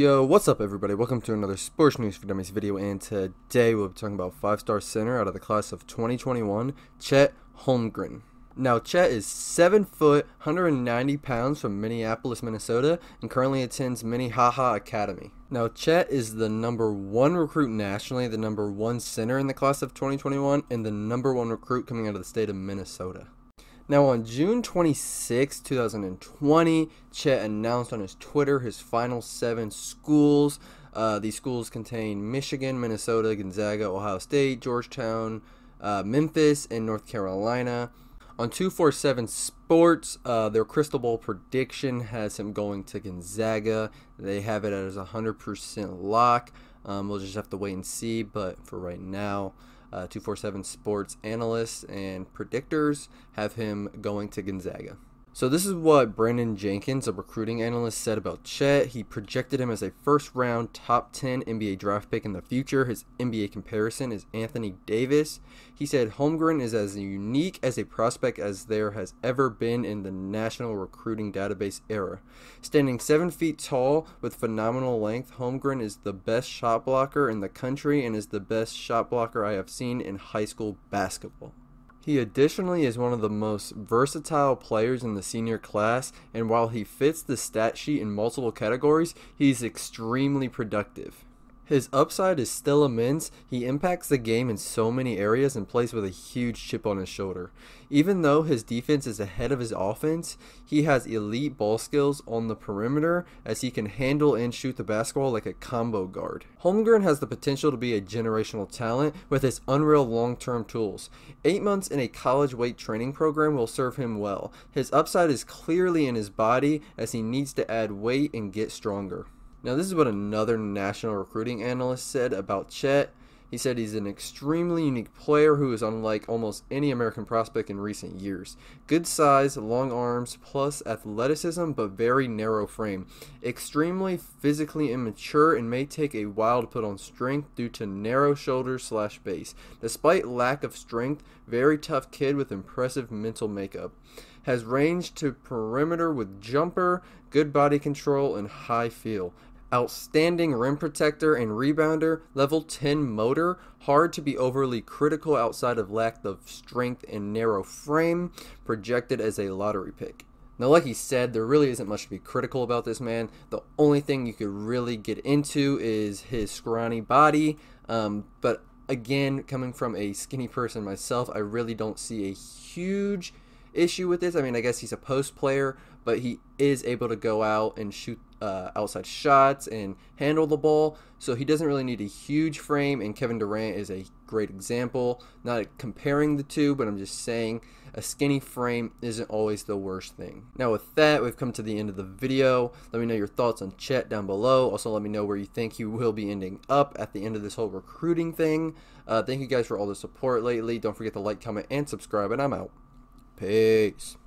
Yo, what's up everybody? Welcome to another Sports News for Dummies video and today we'll be talking about five-star center out of the class of 2021, Chet Holmgren. Now, Chet is 7 foot, 190 pounds from Minneapolis, Minnesota, and currently attends Minnehaha Academy. Now, Chet is the number one recruit nationally, the number one center in the class of 2021, and the number one recruit coming out of the state of Minnesota. Now, on June 26, 2020, Chet announced on his Twitter his final seven schools. Uh, these schools contain Michigan, Minnesota, Gonzaga, Ohio State, Georgetown, uh, Memphis, and North Carolina. On 247 Sports, uh, their crystal ball prediction has him going to Gonzaga. They have it as a 100% lock. Um, we'll just have to wait and see, but for right now, Uh, 247 Sports analysts and predictors have him going to Gonzaga. So this is what Brandon Jenkins, a recruiting analyst, said about Chet. He projected him as a first round top 10 NBA draft pick in the future. His NBA comparison is Anthony Davis. He said Holmgren is as unique as a prospect as there has ever been in the national recruiting database era. Standing 7 feet tall with phenomenal length, Holmgren is the best shot blocker in the country and is the best shot blocker I have seen in high school basketball. He additionally is one of the most versatile players in the senior class, and while he fits the stat sheet in multiple categories, he's extremely productive. His upside is still immense. He impacts the game in so many areas and plays with a huge chip on his shoulder. Even though his defense is ahead of his offense, he has elite ball skills on the perimeter as he can handle and shoot the basketball like a combo guard. Holmgren has the potential to be a generational talent with his unreal long-term tools. Eight months in a college weight training program will serve him well. His upside is clearly in his body as he needs to add weight and get stronger. Now, this is what another national recruiting analyst said about Chet. He said he's an extremely unique player who is unlike almost any American prospect in recent years. Good size, long arms, plus athleticism, but very narrow frame. Extremely physically immature and may take a while to put on strength due to narrow shoulders slash base. Despite lack of strength, very tough kid with impressive mental makeup. Has range to perimeter with jumper, good body control, and high feel outstanding rim protector and rebounder, level 10 motor, hard to be overly critical outside of lack of strength and narrow frame, projected as a lottery pick. Now, like he said, there really isn't much to be critical about this man. The only thing you could really get into is his scrawny body. Um, but again, coming from a skinny person myself, I really don't see a huge issue with this. I mean, I guess he's a post player, but he is able to go out and shoot uh, outside shots and handle the ball. So he doesn't really need a huge frame, and Kevin Durant is a great example. Not comparing the two, but I'm just saying a skinny frame isn't always the worst thing. Now with that, we've come to the end of the video. Let me know your thoughts on Chet down below. Also, let me know where you think he will be ending up at the end of this whole recruiting thing. Uh, thank you guys for all the support lately. Don't forget to like, comment, and subscribe, and I'm out. Peace.